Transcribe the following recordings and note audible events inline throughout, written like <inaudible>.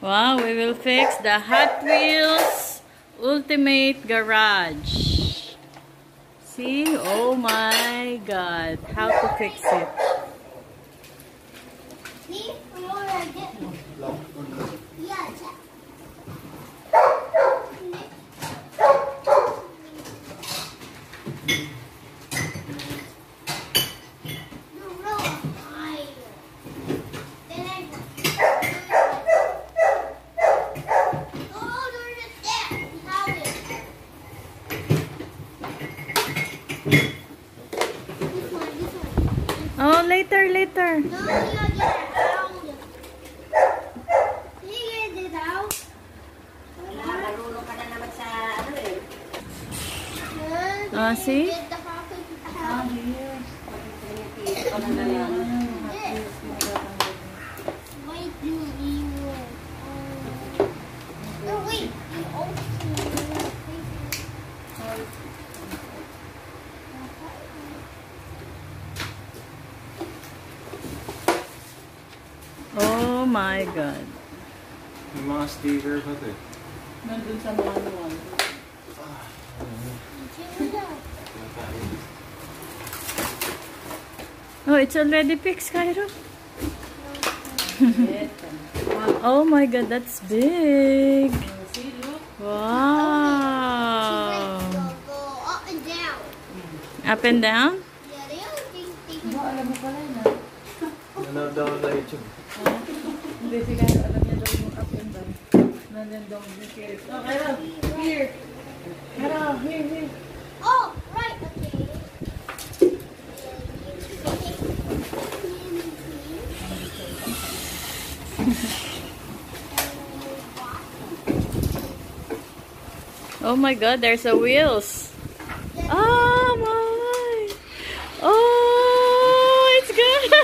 Wow, we will fix the Hot Wheels Ultimate Garage. See? Oh my God. How to fix it. See? I'm gonna get Yeah, check. No, no, fire. Then I Oh, there's a step. How is This one, this one. Oh, later, later. No, you gotta get it out. You get it out. Marunong ka na naman sa ano eh. Ah, see? Get the pocket out. Ito na na yan. Wait, do you? Oh, no, wait. You open Oh my God. May mga sticker pa to eh. Nandun sa manual. Oh, it's already fixed, Cairo. <laughs> oh my God, that's big. Wow. Go, go up and down. Up and down? Yeah, they don't think they can. Nanood ako sa YouTube. Hindi, si Cairo, alam niya daw yung up and down. Nandun daw yung carrot. Oh, Cairo, here. Cairo, here, here. Oh my God, there's a wheels. Oh my. Oh, it's good.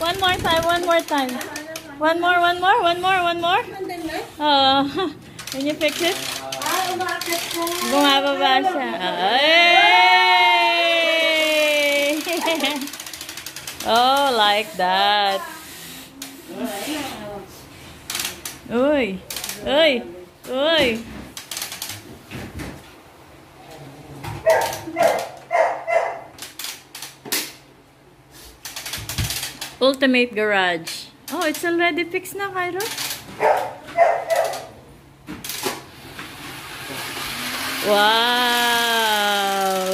<laughs> one more time, one more time. One more, one more, one more, one more. Oh, <laughs> can you fix it? Ay! <laughs> oh, like that. Uy. Uy. Uy. Ultimate Garage. Oh, it's already fixed na, Cairo. Wow!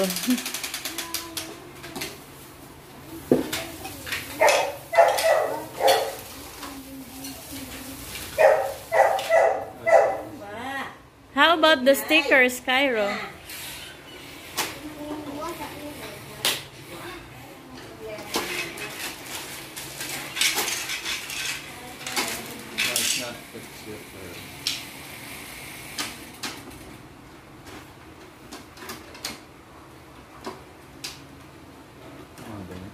<laughs> How about the stickers, Cairo? It's not fixed yet. uh, Ah, ganun.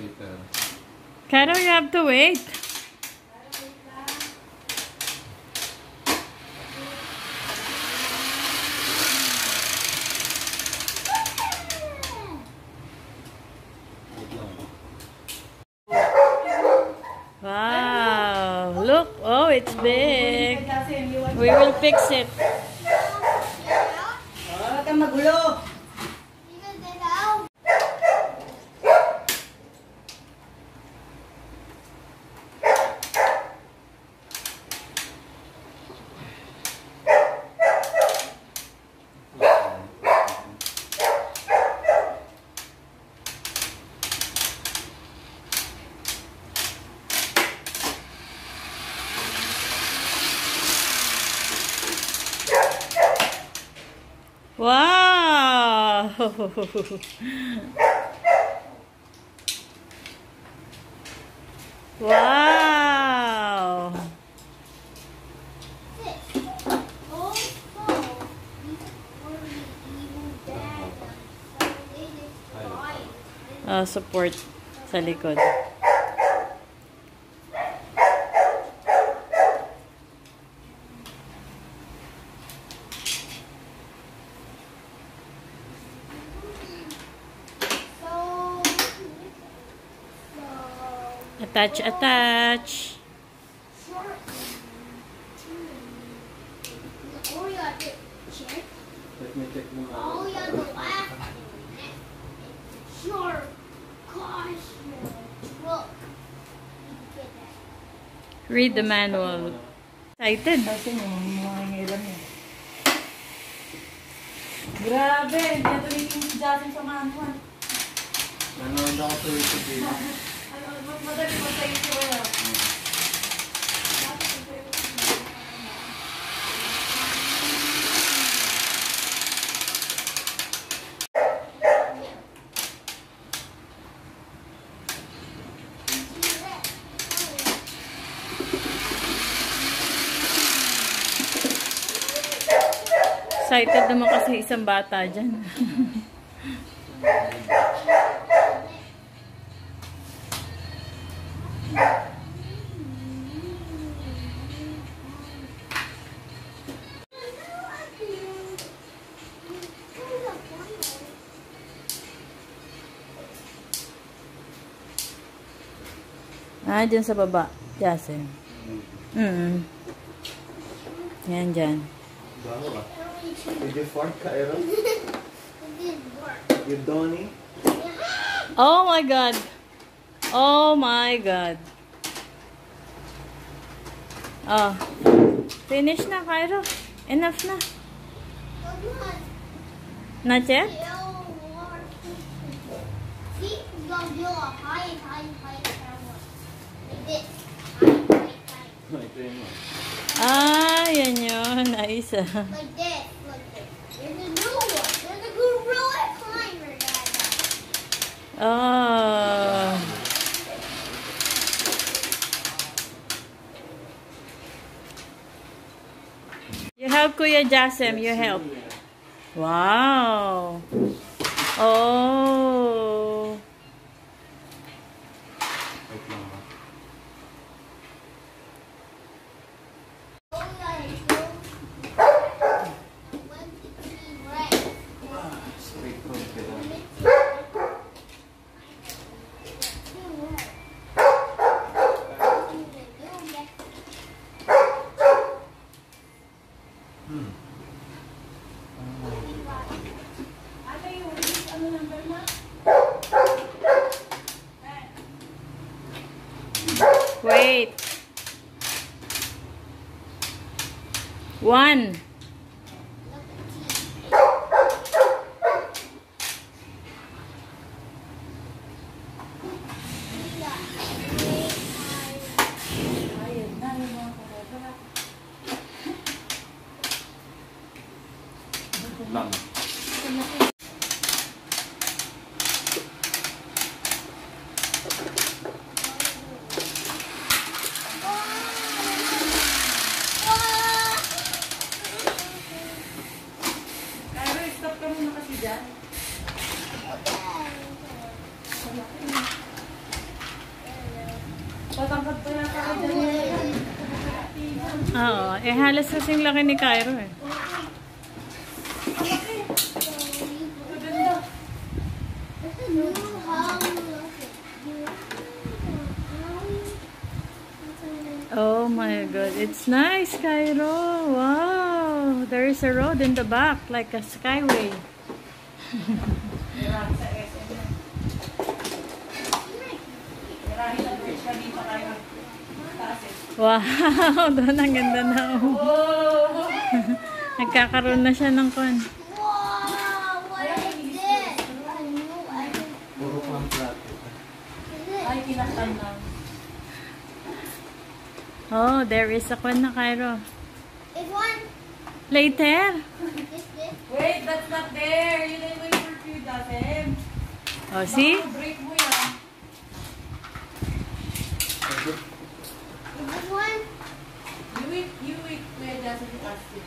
Later. Cairo, you have to wait. Wait lang. Wow! Look! Oh, it's big. We will fix it. Huwag kang magulo. <laughs> Wow! Ah, support sa likod. Attach, attach. Let me check mo nga. Oh, have to laugh. Sure. Gosh. Look. Get that. Read the manual. Excited. Kasi ngiram niya. Grabe, hindi tumitingin si Justin sa manual. Nanonood ako sa YouTube madali mo. Excited naman kasi isang bata dyan. <laughs> ah, dyan sa baba. Jasen. Mm. Yan dyan. Bago ka. Did you fart work. You Donnie? Oh my god. Oh my god. Oh. Finish na, Cairo. Enough na. Not yet? See, a high, high, high power. Like this. Ah, yan yun. Nice. ah. Like this. Like this. There's a new one. There's a gorilla climber. Oh. You help Kuya Jasem. You help. Wow. Oh. Wait lang ha. Oh, yeah, it's good. One, two, three, right. Straight from kita. Wait. One. Ayun na yung mga kalabara. Lang. Cairo, stop ka muna kasi dyan. Patangkad pa yan ka dyan. Oo. Eh, halos kasing laki ni Cairo eh. Oh my god. It's nice, Cairo. Wow. There is a road in the back, like a skyway. <laughs> Marami sa SM yan. Bridge kanina kayo. Wow. <laughs> Doon ang ganda na. oh. <laughs> Nagkakaroon na siya ng kwan. Wow, what is this? A. Puro pang plato. Ay, lang. Oh, there is a kwan na, Cairo. Is one? Later. Wait, that's not there. Yun ay may curfew dati. Oh, see? Baka break mo yan. This one? You wait, you asked you.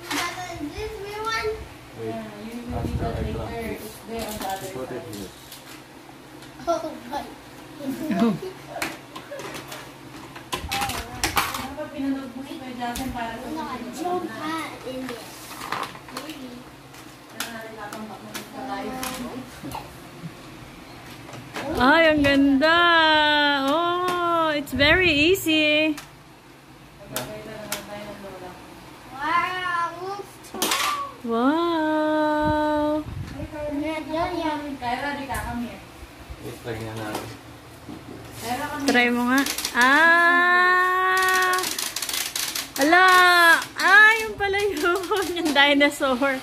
Is that- Is this real one? Wait. Yeah, you need this. It's there on the other Put it side. here. Oh, my. Dapat pinanood mo si Kuya para sa susunod jump in. Maybe. Mo sa live. Ay, ang ganda. Very easy. Wow. Try mo nga. Ah! Ala! Ah, yung pala yun. <laughs> Yung dinosaur.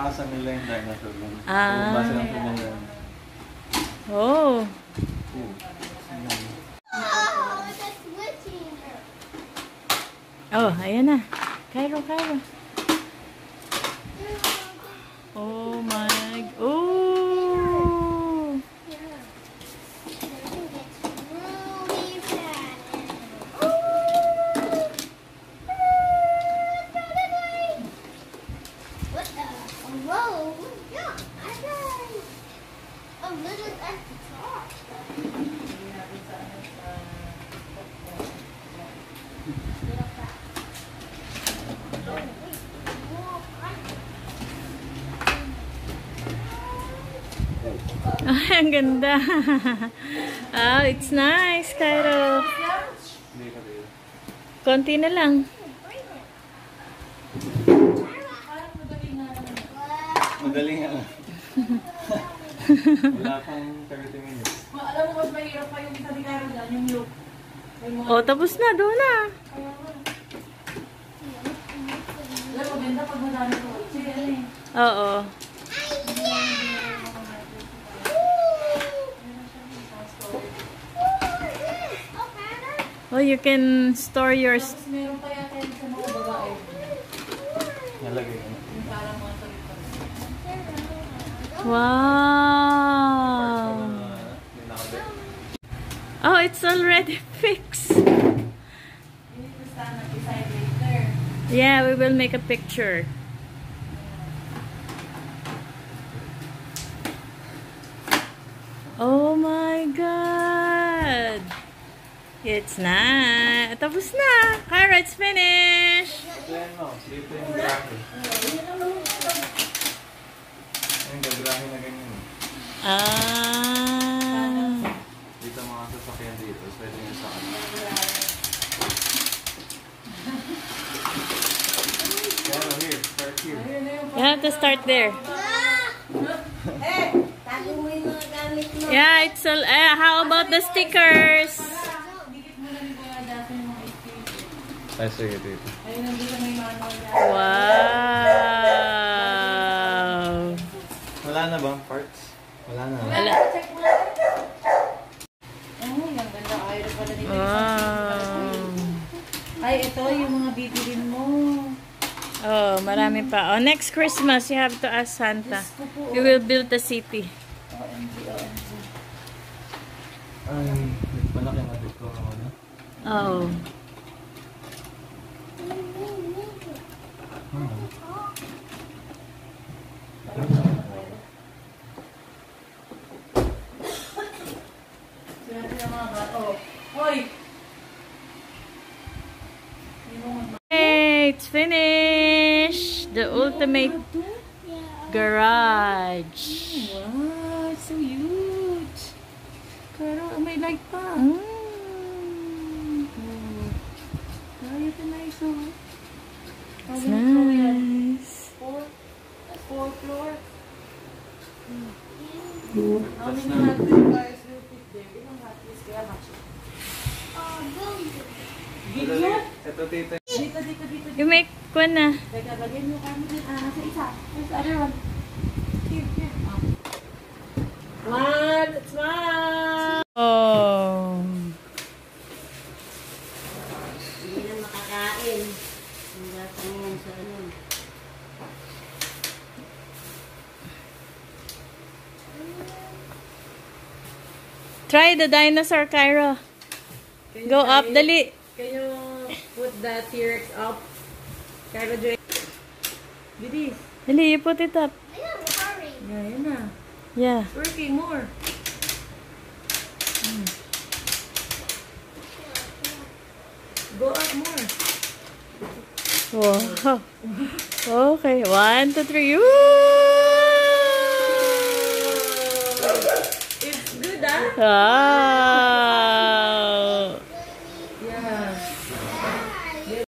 Tapos tatakasan nila yung dinosaur yun. Ah. So, base lang sila yun. Oh. Ooh. Oh. Oh, ayan na. Cairo, Cairo. Oh my. Oh! What the? A roll? Yeah, I died. A little at the top. Ay, ang ganda. oh, <laughs> it's nice, Cairo. Konti na lang. Madali nga lang. Wala pang 30 minutes. Alam mo, mas mahirap pa yung isa ni dyan, yung look. Oh, tapos na. Doon na. alam mo, ganda pag madami ko. Sige, ano. Oo. Oh, you can store your... Tapos meron pa yata yun sa mga babae. Nalagay ko. Yung parang mga salita. Wow! Oh, it's already <laughs> fixed. You need to stand at beside later. Yeah, we will make a picture. Oh my God! It's na. Tapos na. Kara, it's finished. Ito yan mo. Dito yung grahe. Yung gagrahe na ganyan. Ah. Dito mga sasakyan dito. Pwede nyo sa akin. Pero here, start here. You have to start there. Mo yung mga gamit mo. Yeah, it's all. Eh, how about the stickers? Dikit mo na ni Kuya Dati yung mga iski. Ay, sige dito. Ayun, nandito may manual yan. Wow. Wala na bang parts? Wala na. Ala. Check mo na. Ay, ang ganda. Ayaw pala. Wow. Ay, ito yung mga bibilin mo. Oh, marami pa. Oh, next Christmas, you have to ask Santa. We will build the city. OMG, OMG. Ay, malaki na dito. Ano? Oh. Sinabi ng mga bato. Hoy! Hindi mo mag- Hey, it's finished. The ultimate garage. Wow, so huge. Pero may light pa. Mm. Ito na iso. It's nice. Four, four floor. Hot Wheels kaya match? Ito, Video? ito tita. Dito, dito, dito. You make one na. Teka, lagyan mo kami din. Ah, nasa isa. There's the other one. Here, here. Ah. The dinosaur, Kyra. Can Go try up, it? dali. Can you put the T-Rex up? Kyra Joy. Bilis. Dali, you put it up. Yeah, yan na. Yeah. Working more. Hmm. Go up more. Wow. <laughs> Okay. One, two, three. Woo! 아.